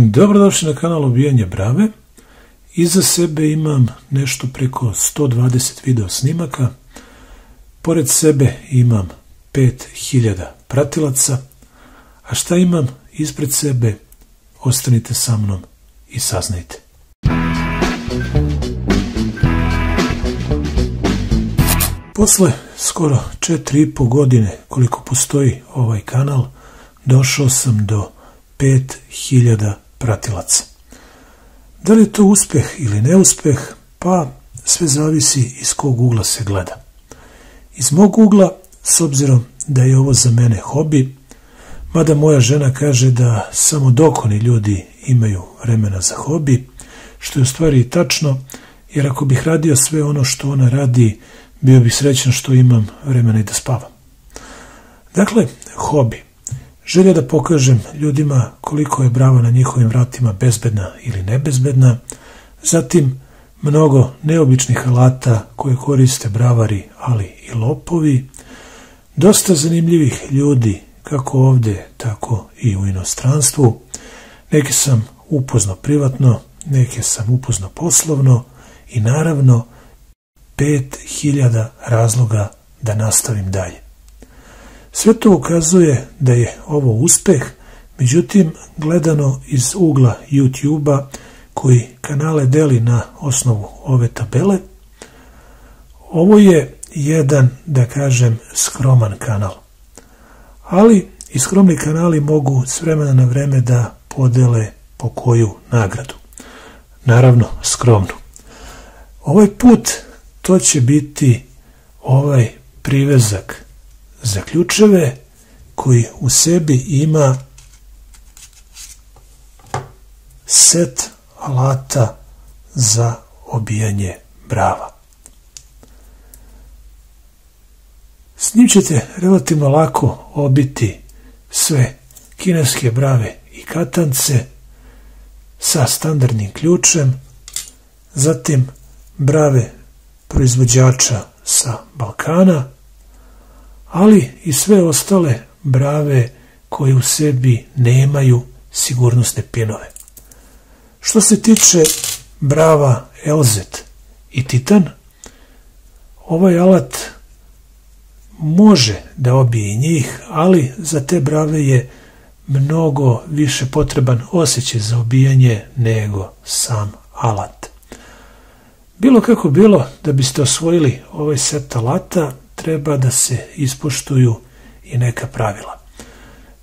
Dobrodošli na kanal Ubijanje Brave. Iza sebe imam nešto preko 120 video snimaka. Pored sebe imam 5000 pratilaca. A šta imam ispred sebe? Ostanite sa mnom i saznajte. Posle skoro četiri i po godine koliko postoji ovaj kanal, došao sam do 5000 pratilaca. Da li je to uspeh ili neuspeh, pa sve zavisi iz kog ugla se gleda. Iz mog ugla, s obzirom da je ovo za mene hobi, mada moja žena kaže da samo dokoni ljudi imaju vremena za hobi, što je u stvari i tačno, jer ako bih radio sve ono što ona radi, bio bih srećan što imam vremena i da spavam. Dakle, hobi. Želja da pokažem ljudima koliko je brava na njihovim vratima bezbedna ili nebezbedna, zatim mnogo neobičnih alata koje koriste bravari, ali i lopovi, dosta zanimljivih ljudi, kako ovde, tako i u inostranstvu. Neke sam upozno privatno, neke sam upozno poslovno i naravno 5000 razloga da nastavim dalje. Sve to ukazuje da je ovo uspeh, međutim, gledano iz ugla YouTube-a koji kanale deli na osnovu ove tabele, ovo je jedan, da kažem, skroman kanal. Ali i skromni kanali mogu s vremena na vreme da podele po koju nagradu. Naravno, skromnu. Ovaj put to će biti ovaj privezak za ključeve koji u sebi ima set alata za obijanje brava. S njim ćete relativno lako obiti sve kineske brave i katance sa standardnim ključem, zatim brave proizvođača sa Balkana, ali i sve ostale brave koje u sebi nemaju sigurnosne pinove. Što se tiče brava Elzet i Titan, ovaj alat može da obije njih, ali za te brave je mnogo više potreban osjećaj za obijanje nego sam alat. Bilo kako bilo, da biste osvojili ovaj set alata, treba da se ispoštuju i neka pravila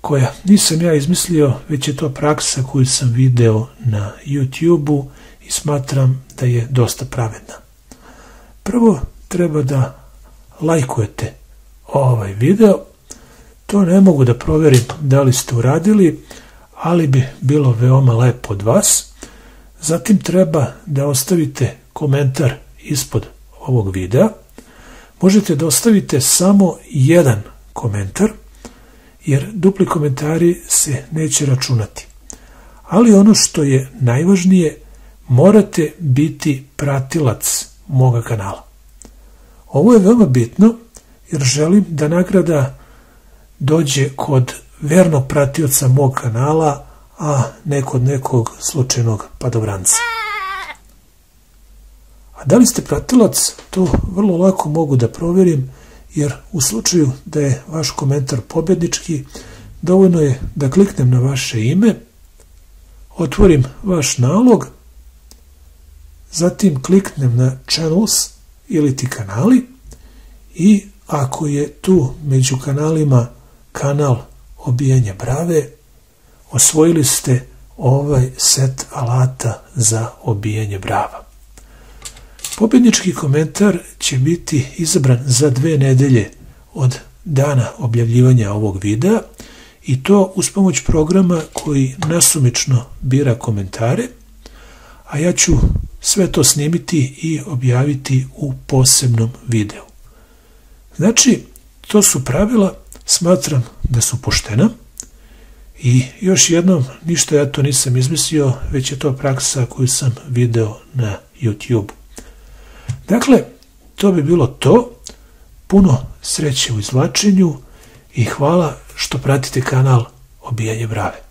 koja nisam ja izmislio, već je to praksa koju sam video na YouTube-u i smatram da je dosta pravedna. Prvo treba da lajkujete ovaj video, to ne mogu da proverim da li ste uradili, ali bi bilo veoma lepo od vas. Zatim treba da ostavite komentar ispod ovog videa, možete da ostavite samo jedan komentar, jer dupli komentari se neće računati. Ali ono što je najvažnije, morate biti pratilac moga kanala. Ovo je veoma bitno, jer želim da nagrada dođe kod vernog pratioca mog kanala, a ne kod nekog slučajnog padobranca. A da li ste pratilac, to vrlo lako mogu da provjerim, jer u slučaju da je vaš komentar pobednički, dovoljno je da kliknem na vaše ime, otvorim vaš nalog, zatim kliknem na channels ili ti kanali i ako je tu među kanalima kanal obijanja brave, osvojili ste ovaj set alata za obijanje brava. Pobjednički komentar će biti izabran za dve nedelje od dana objavljivanja ovog videa i to uz pomoć programa koji nasumično bira komentare, a ja ću sve to snimiti i objaviti u posebnom videu. Znači, to su pravila, smatram da su poštena i još jednom, ništa ja to nisam izmislio, već je to praksa koju sam video na YouTube. Dakle, to bi bilo to. Puno sreće u izvlačenju i hvala što pratite kanal Obijanje brave.